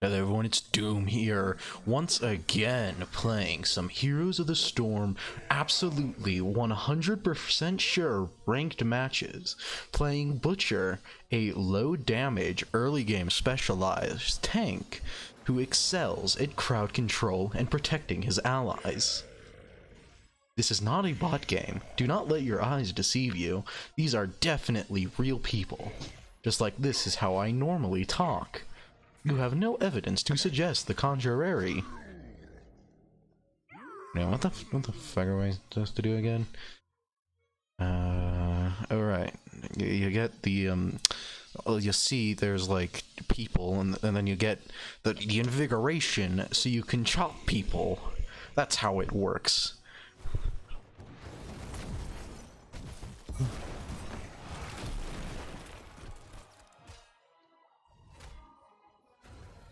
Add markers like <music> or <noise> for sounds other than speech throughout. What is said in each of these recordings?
Hello everyone, it's Doom here, once again playing some Heroes of the Storm, absolutely 100% sure ranked matches, playing Butcher, a low damage early game specialized tank who excels at crowd control and protecting his allies. This is not a bot game, do not let your eyes deceive you, these are definitely real people, just like this is how I normally talk. You have no evidence to suggest the contrary. Now, what the what the fuck are we supposed to do again? Uh, all right. You, you get the um, you see there's like people, and, and then you get the the invigoration, so you can chop people. That's how it works.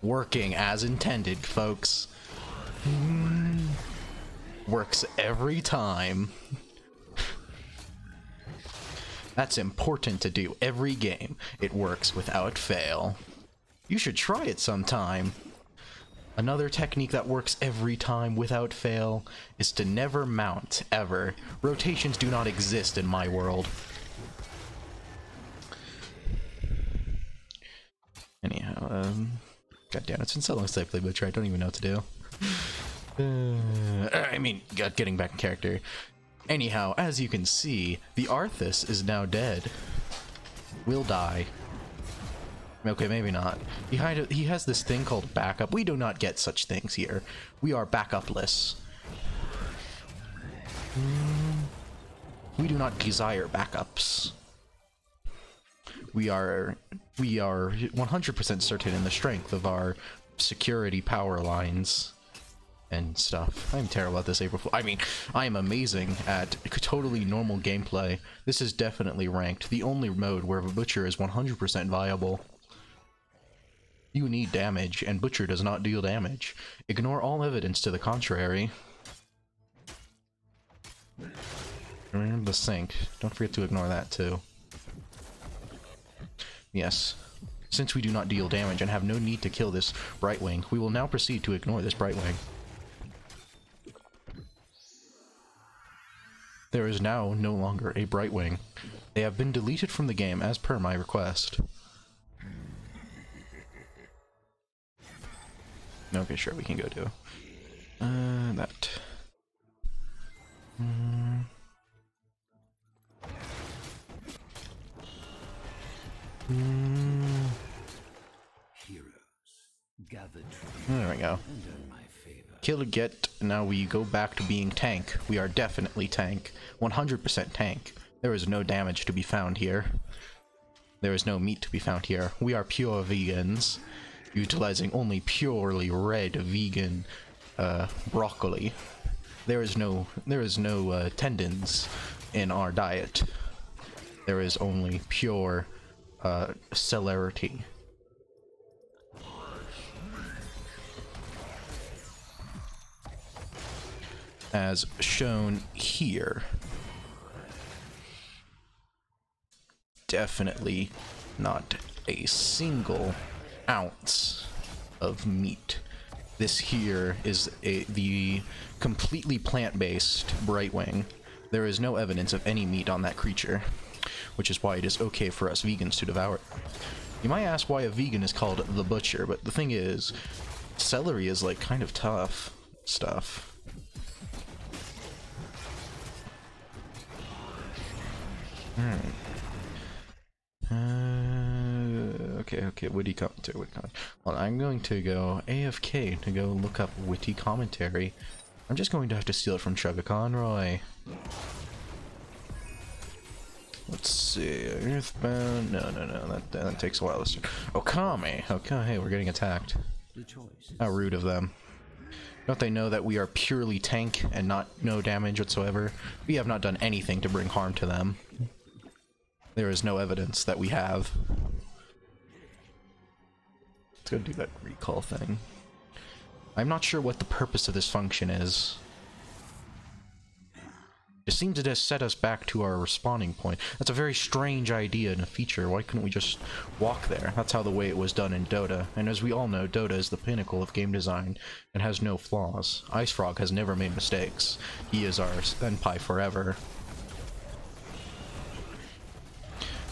Working as intended, folks. Works every time. That's important to do every game. It works without fail. You should try it sometime. Another technique that works every time without fail is to never mount, ever. Rotations do not exist in my world. Anyhow, um... God damn, it's been so long since I played Butcher, I don't even know what to do. <laughs> Uh, I mean, getting back in character. Anyhow, as you can see, the Arthas is now dead. Will die. Okay, maybe not. He, he has this thing called backup. We do not get such things here. We are backupless. We do not desire backups we are we are 100% certain in the strength of our security power lines and stuff. I'm terrible at this April Fool. I mean, I am amazing at totally normal gameplay. This is definitely ranked. The only mode where a Butcher is 100% viable. You need damage, and Butcher does not deal damage. Ignore all evidence to the contrary. Remember the sink. Don't forget to ignore that, too. Yes. Since we do not deal damage and have no need to kill this Brightwing, we will now proceed to ignore this Brightwing. There is now no longer a Brightwing. They have been deleted from the game as per my request. Okay, sure, we can go do uh, that. Mm. Mm. There we go. Kill get. Now we go back to being tank. We are definitely tank. 100% tank. There is no damage to be found here. There is no meat to be found here. We are pure vegans, utilizing only purely red vegan uh, broccoli. There is no there is no uh, tendons in our diet. There is only pure uh, celerity. As shown here. Definitely not a single ounce of meat. This here is a, the completely plant-based Brightwing. There is no evidence of any meat on that creature which is why it is okay for us vegans to devour it. You might ask why a vegan is called the butcher, but the thing is, celery is like kind of tough stuff. Hmm. Uh, okay, okay, witty commentary, witty commentary. Well, I'm going to go AFK to go look up witty commentary. I'm just going to have to steal it from Chuggaaconroy. Let's see, Earthbound. No, no, no, that, that takes a while. to. Start. Okami. Okay, hey, we're getting attacked. How rude of them. Don't they know that we are purely tank and not no damage whatsoever? We have not done anything to bring harm to them. There is no evidence that we have. Let's go do that recall thing. I'm not sure what the purpose of this function is. It seems it has set us back to our spawning point. That's a very strange idea and a feature. Why couldn't we just walk there? That's how the way it was done in Dota. And as we all know, Dota is the pinnacle of game design and has no flaws. IceFrog has never made mistakes. He is our senpai forever.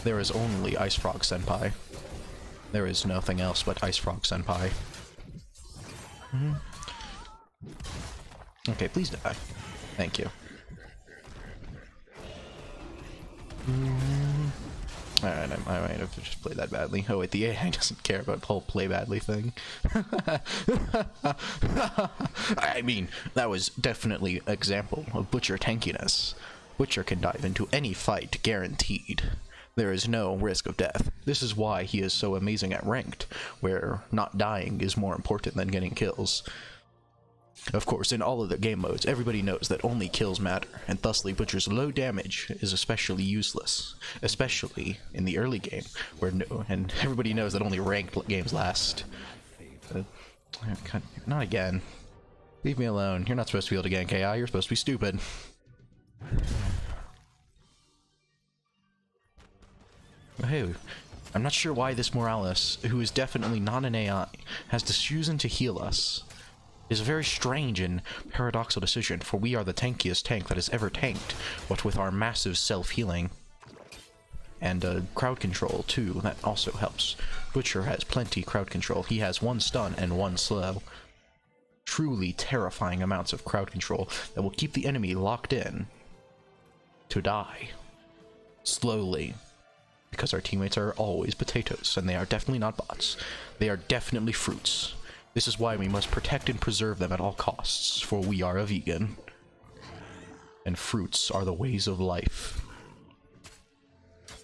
There is only IceFrog Senpai. There is nothing else but IceFrog Senpai. Mm -hmm. Okay, please die. Thank you. Alright, I, I might have just played that badly. Oh wait, the AI <laughs> doesn't care about the whole play badly thing. <laughs> I mean, that was definitely an example of Butcher tankiness. Butcher can dive into any fight, guaranteed. There is no risk of death. This is why he is so amazing at ranked, where not dying is more important than getting kills. Of course, in all of the game modes, everybody knows that only kills matter, and thusly Butcher's low damage is especially useless, especially in the early game, where no, and everybody knows that only ranked games last. Uh, not again. Leave me alone. You're not supposed to be able to gank AI, you're supposed to be stupid. Hey, I'm not sure why this Morales, who is definitely not an AI, has chosen to heal us is a very strange and paradoxical decision, for we are the tankiest tank that has ever tanked, what with our massive self-healing. And uh, crowd control, too, that also helps. Butcher has plenty crowd control. He has one stun and one slow. Truly terrifying amounts of crowd control that will keep the enemy locked in to die. Slowly. Because our teammates are always potatoes, and they are definitely not bots. They are definitely fruits. This is why we must protect and preserve them at all costs, for we are a vegan. And fruits are the ways of life.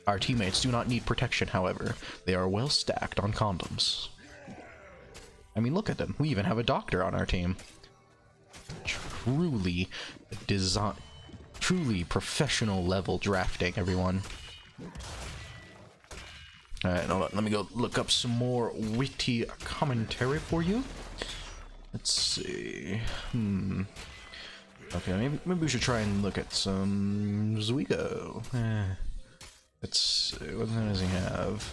Our teammates do not need protection, however. They are well stacked on condoms. I mean, look at them. We even have a doctor on our team. Truly design, truly professional level drafting, everyone. Alright, let me go look up some more witty commentary for you. Let's see. Hmm. Okay, maybe, maybe we should try and look at some Zwigo. Eh. Let's see, what does he have?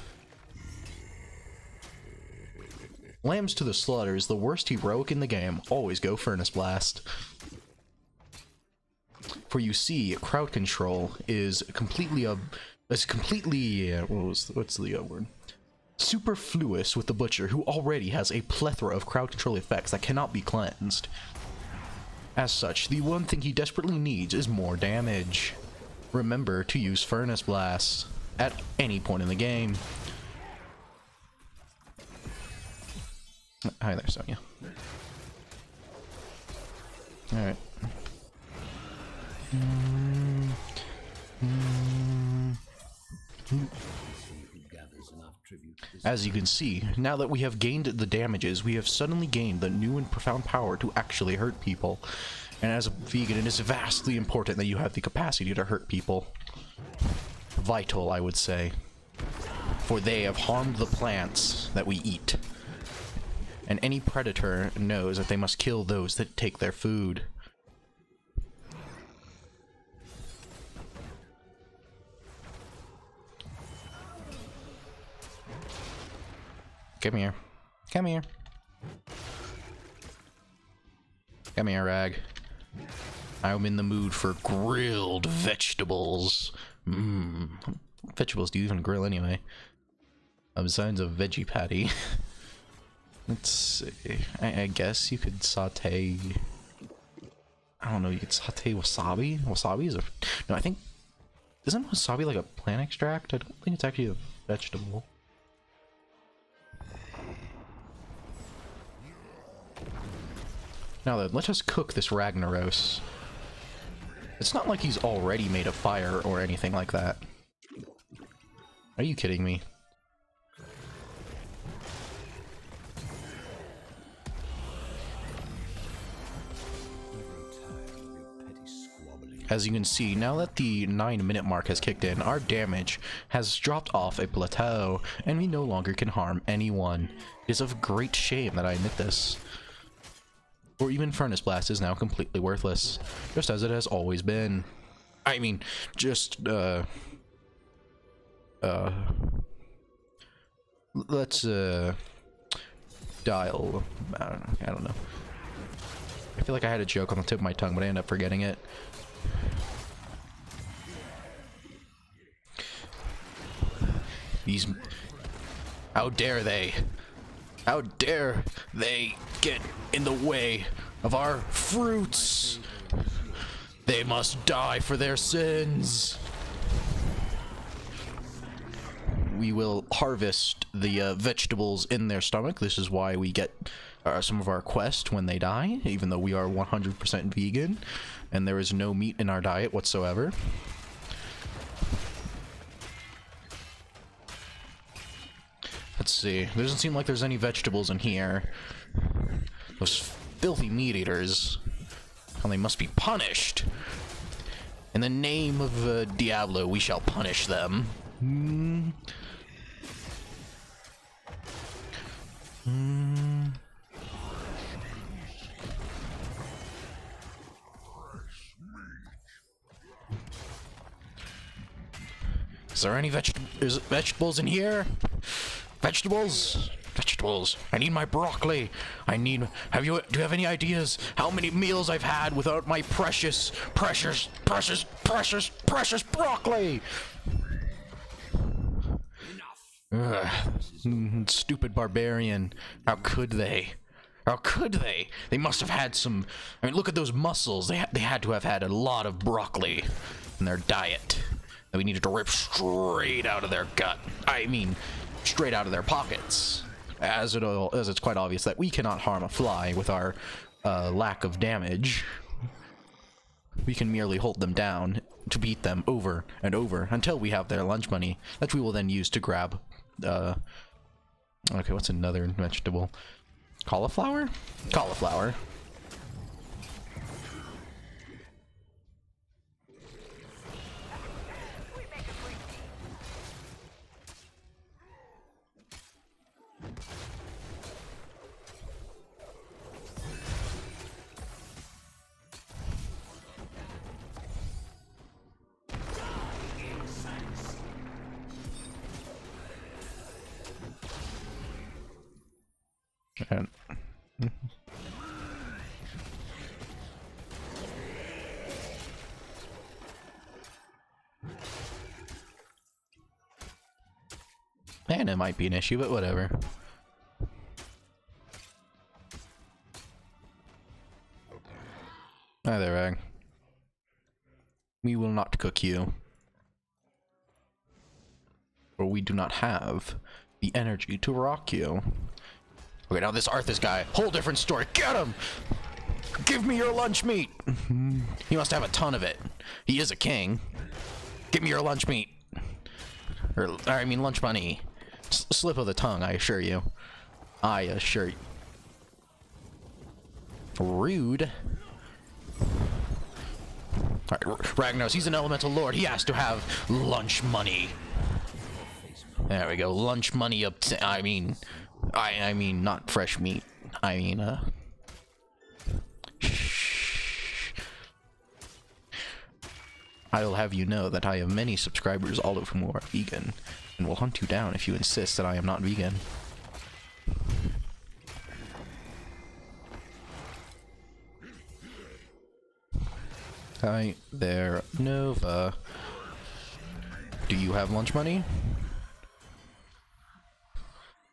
Lambs to the Slaughter is the worst heroic in the game. Always go Furnace Blast. For you see, crowd control is completely a it's completely uh, what was what's the uh, word? Superfluous with the butcher, who already has a plethora of crowd control effects that cannot be cleansed. As such, the one thing he desperately needs is more damage. Remember to use Furnace Blast at any point in the game. Hi there, Sonya. Alright. Mm -hmm. As you can see, now that we have gained the damages, we have suddenly gained the new and profound power to actually hurt people. And as a vegan, it is vastly important that you have the capacity to hurt people. Vital, I would say. For they have harmed the plants that we eat. And any predator knows that they must kill those that take their food. Come here. Come here. Come here, Rag. I'm in the mood for grilled vegetables. Mmm. Vegetables do you even grill anyway? Uh, besides a veggie patty. <laughs> Let's see. I, I, guess you could saute... I don't know, you could saute wasabi? Wasabi is a... No, I think... Isn't wasabi like a plant extract? I don't think it's actually a vegetable. Now then, let us just cook this Ragnaros. It's not like he's already made of fire or anything like that. Are you kidding me? As you can see, now that the 9 minute mark has kicked in, our damage has dropped off a plateau, and we no longer can harm anyone. It is of great shame that I admit this or even Furnace Blast is now completely worthless, just as it has always been. I mean, just uh, uh, let's uh, dial. I don't know. I don't know. I feel like I had a joke on the tip of my tongue, but I end up forgetting it. These. How dare they? How dare they get in the way of our fruits? They must die for their sins. We will harvest the uh, vegetables in their stomach. This is why we get uh, some of our quest when they die, even though we are 100% vegan and there is no meat in our diet whatsoever. Let's see. Doesn't seem like there's any vegetables in here. Those filthy meat eaters. And they must be punished. In the name of uh, Diablo, we shall punish them. Hmm. Is there any veg vegetables in here? Vegetables? Vegetables. I need my broccoli. I need. Have you? Do you have any ideas how many meals I've had without my precious, precious, precious, precious, precious broccoli? Ugh. Mm, Stupid barbarian. How could they? How could they? They must have had some. I mean, look at those muscles. They ha they had to have had a lot of broccoli in their diet that we needed to rip straight out of their gut. I mean, straight out of their pockets. As it as it's quite obvious that we cannot harm a fly with our uh, lack of damage. We can merely hold them down to beat them over and over until we have their lunch money that we will then use to grab. Uh, okay, what's another vegetable? Cauliflower? Cauliflower. And it might be an issue, but whatever. Hi there, Rag. We will not cook you. For we do not have the energy to rock you. Okay, now this Arthas guy, whole different story. Get him! Give me your lunch meat! he must have a ton of it. He is a king. Give me your lunch meat. Or I mean, lunch money. Slip of the tongue, I assure you. I assure you. Rude. Alright, Ragnaros, he's an elemental lord. He has to have lunch money. There we go. Lunch money up I mean, I I mean not fresh meat. I mean uh I'll have you know that I have many subscribers, all of whom are vegan, and will hunt you down if you insist that I am not vegan. Hi there, Nova. Do you have lunch money?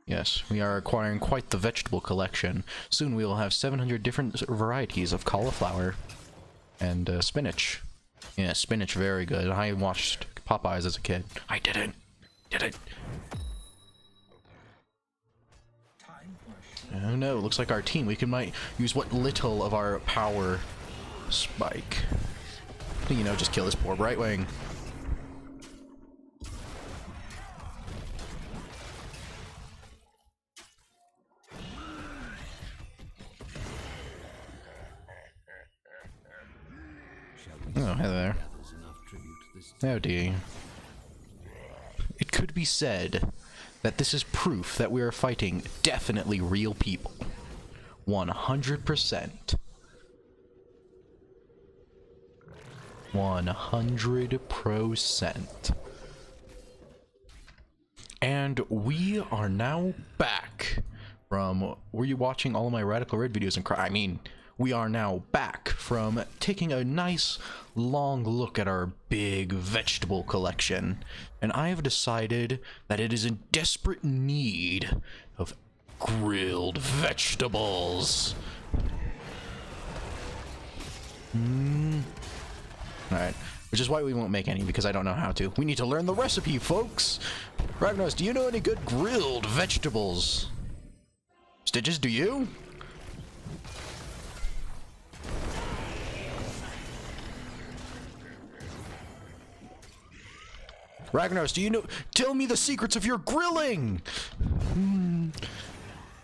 Yes, we are acquiring quite the vegetable collection. Soon we will have 700 different varieties of cauliflower and uh, spinach. Yeah, spinach, very good. I watched Popeyes as a kid. I didn't. Did it. Oh no, looks like our team, we can might use what little of our power spike. You know, just kill this poor Brightwing. Oh, hey there. Oh dear. Be said that this is proof that we are fighting definitely real people. 100%. 100%. And we are now back from. Were you watching all of my Radical Red videos and cry? I mean, we are now back from taking a nice long look at our big vegetable collection. And I have decided that it is in desperate need of grilled vegetables. Hmm. Alright. Which is why we won't make any, because I don't know how to. We need to learn the recipe, folks! Ragnos, do you know any good grilled vegetables? Stitches, do you? Ragnaros, do you know? Tell me the secrets of your grilling! Hmm.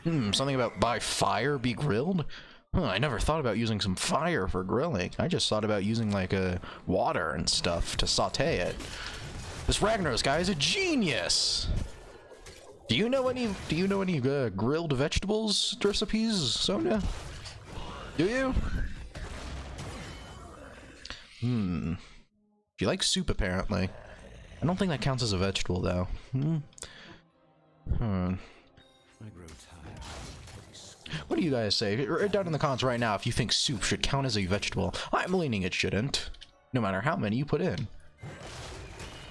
Hmm, something about by fire be grilled? Huh, I never thought about using some fire for grilling. I just thought about using like a uh, water and stuff to saute it. This Ragnaros guy is a genius! Do you know any, do you know any uh, grilled vegetables recipes, Sonya? Do you? Hmm. She likes soup, apparently. I don't think that counts as a vegetable, though. Hmm. Hmm. What do you guys say? Write down in the comments right now if you think soup should count as a vegetable. I'm leaning it shouldn't, no matter how many you put in.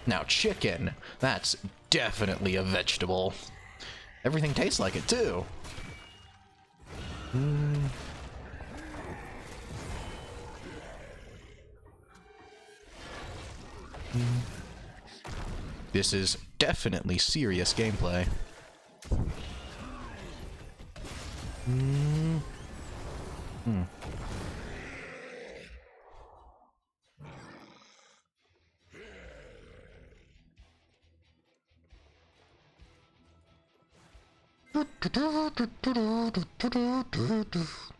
Now, chicken. That's definitely a vegetable. Everything tastes like it, too. Hmm. Hmm. This is definitely serious gameplay. Mm. Hmm.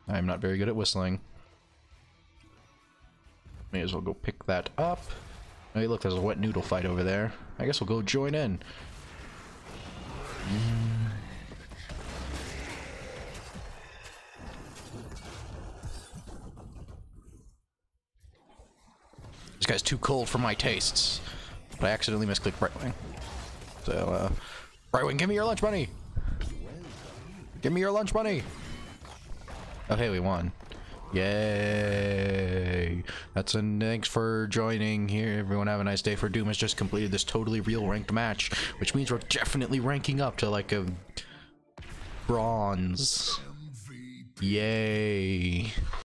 I'm not very good at whistling. May as well go pick that up. Hey, look, there's a wet noodle fight over there. I guess we'll go join in. This guy's too cold for my tastes. But I accidentally misclicked Brightwing. So, uh, Brightwing, give me your lunch money! Give me your lunch money! Okay, we won. Yay! That's a thanks for joining here. Everyone have a nice day. For Doom has just completed this totally real ranked match, which means we're definitely ranking up to like a bronze. Yay!